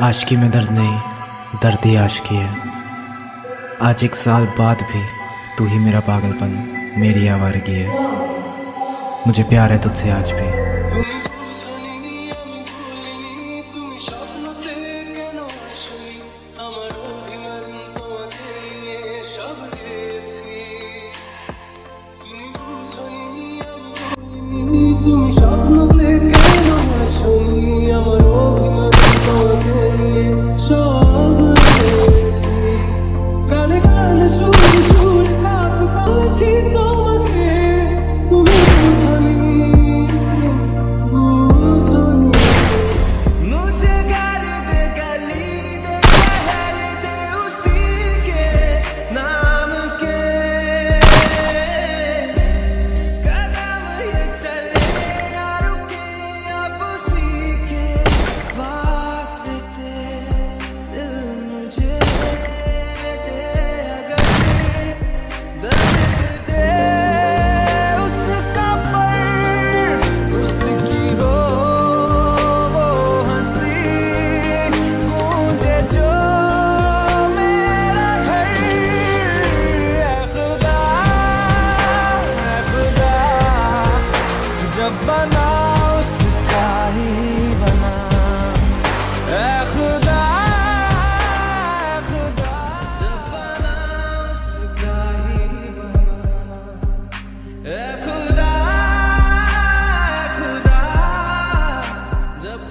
आशिकी में दर्द नहीं, दर्द ही आशिकी है। आज एक साल बाद भी तू ही मेरा पागलपन, मेरी आवारगी है। मुझे प्यार है तुझसे आज भी। जब बना उसका ही बना। खुदा खुदा। जब बना खुदा खुदा। जब